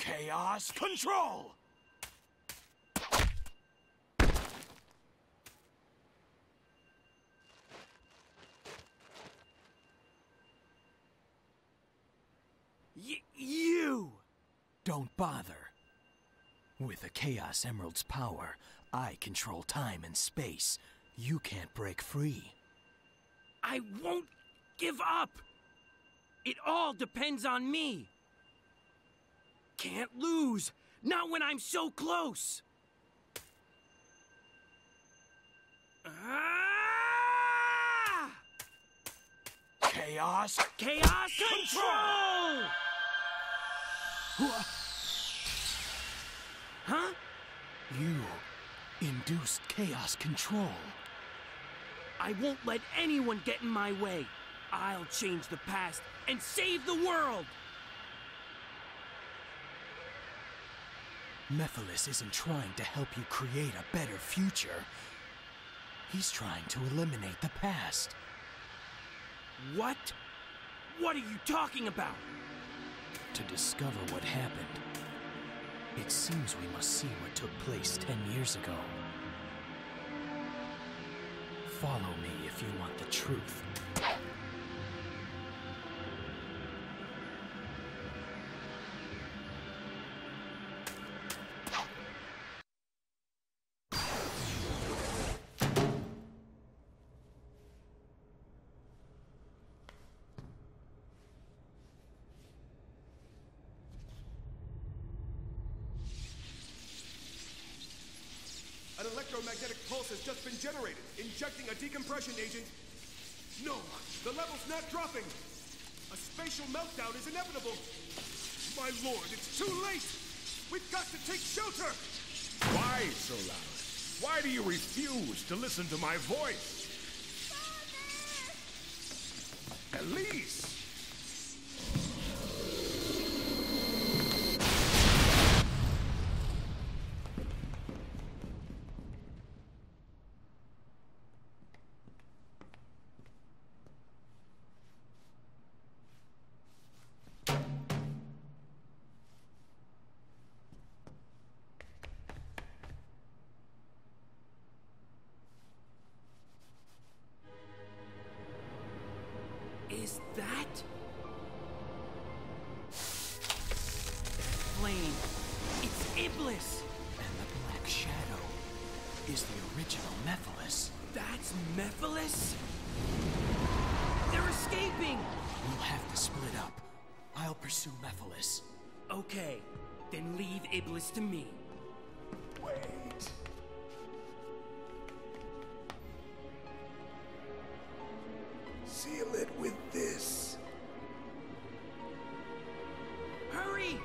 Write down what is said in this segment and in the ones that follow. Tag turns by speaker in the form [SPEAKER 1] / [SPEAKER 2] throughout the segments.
[SPEAKER 1] Chaos Control!
[SPEAKER 2] Y you!
[SPEAKER 3] Don't bother. With a Chaos Emerald's power, I control time and space. You can't break free.
[SPEAKER 2] I won't give up! It all depends on me! Can't lose! Not when I'm so close! Ah!
[SPEAKER 1] Chaos
[SPEAKER 2] Chaos Control! Huh?
[SPEAKER 3] You induced Chaos Control.
[SPEAKER 2] I won't let anyone get in my way. I'll change the past and save the world!
[SPEAKER 3] Mephiles isn't trying to help you create a better future. He's trying to eliminate the past.
[SPEAKER 2] What? What are you talking about?
[SPEAKER 3] To discover what happened, it seems we must see what took place ten years ago. Follow me if you want the truth.
[SPEAKER 4] Has just been generated, injecting a decompression agent. No, the level's not dropping. A spatial meltdown is inevitable. My lord, it's too late. We've got to take shelter.
[SPEAKER 5] Why so loud? Why do you refuse to listen to my voice? Elise!
[SPEAKER 2] Is
[SPEAKER 3] the original Mephiles.
[SPEAKER 2] That's Mephiles? They're escaping!
[SPEAKER 3] We'll have to split up. I'll pursue Mephiles.
[SPEAKER 2] Okay, then leave Iblis to me.
[SPEAKER 5] Wait.
[SPEAKER 4] Seal it with this.
[SPEAKER 2] Hurry!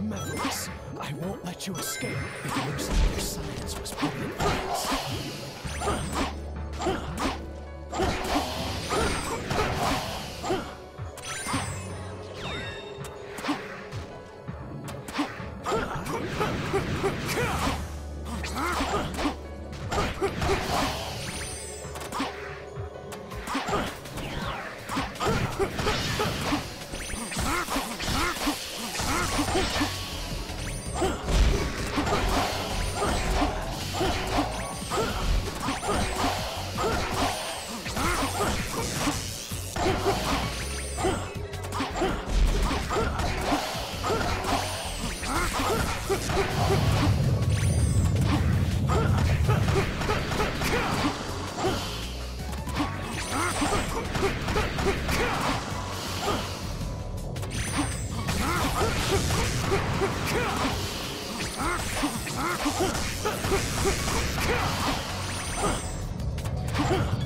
[SPEAKER 3] Mephiles, I won't let you escape. It looks like your science was put in place. Huh!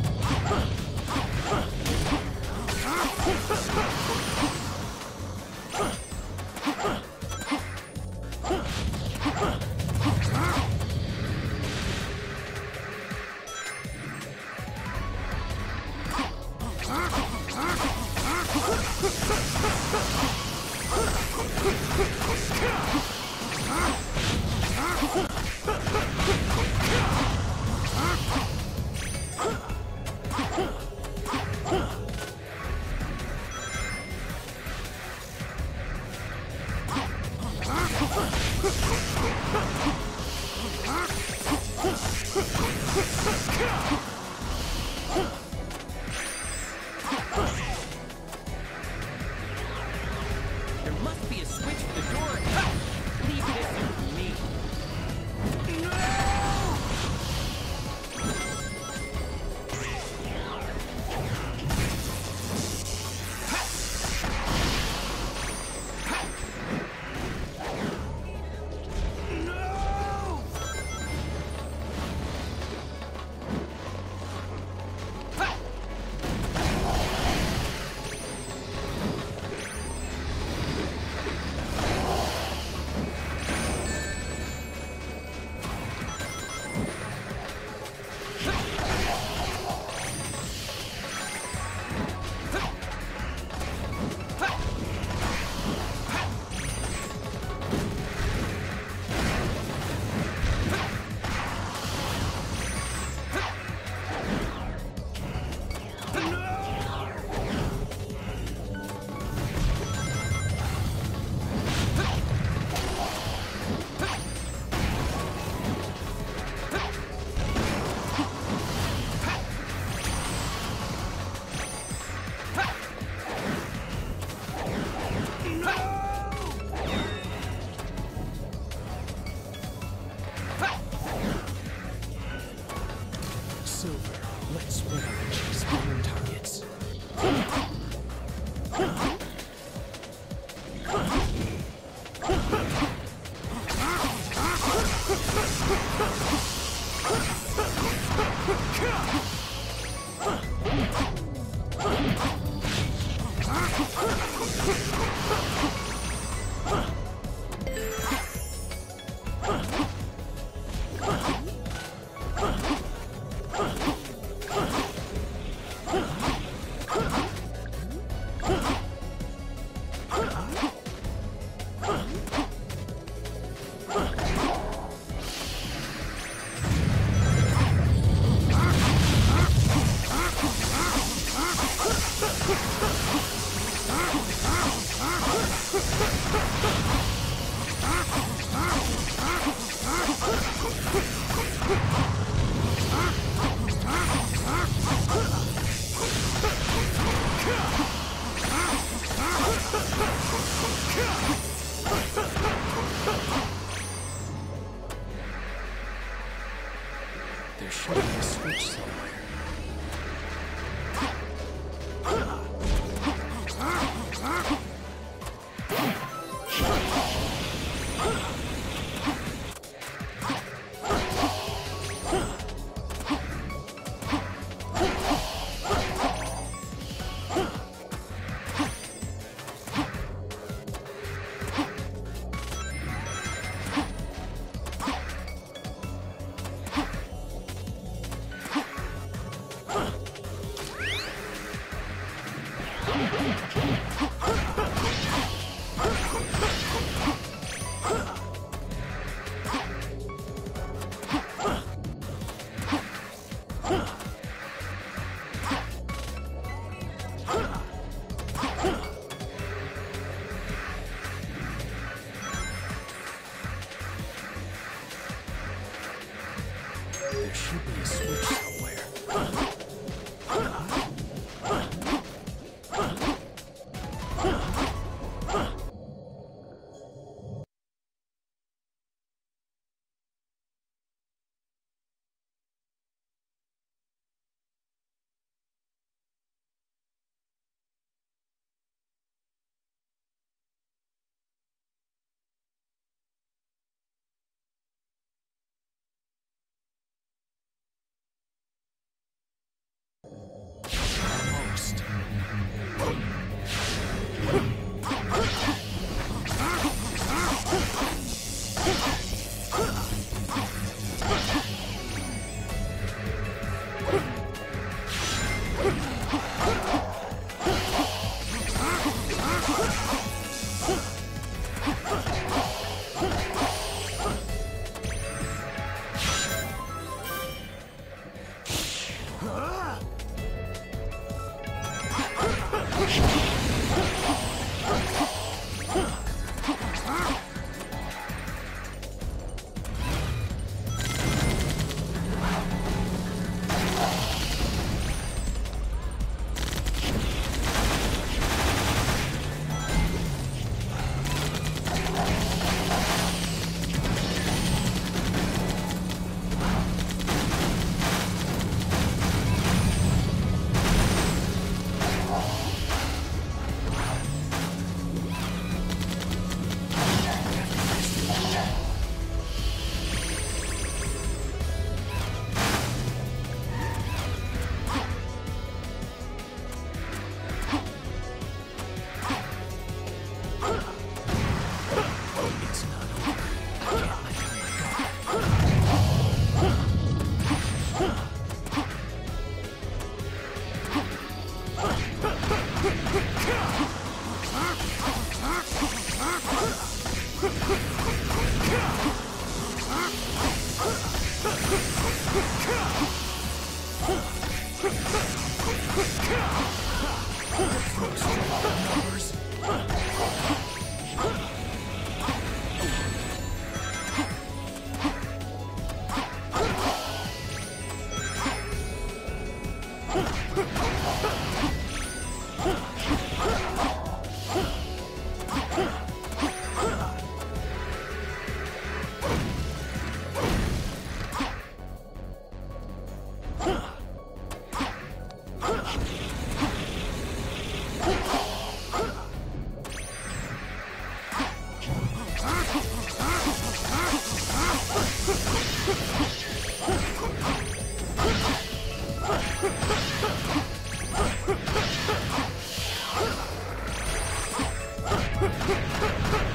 [SPEAKER 3] Ha ha ha!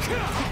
[SPEAKER 1] Come